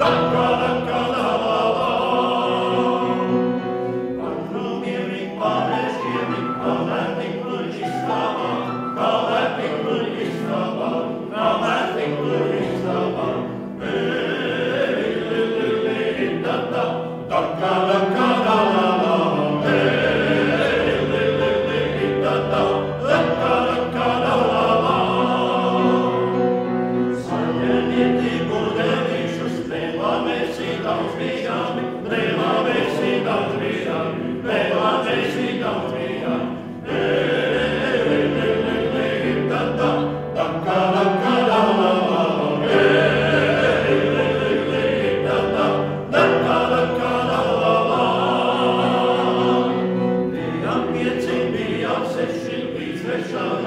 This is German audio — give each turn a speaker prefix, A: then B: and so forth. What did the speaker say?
A: the Schwächer